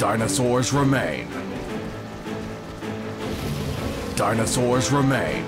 Dinosaurs remain. Dinosaurs remain.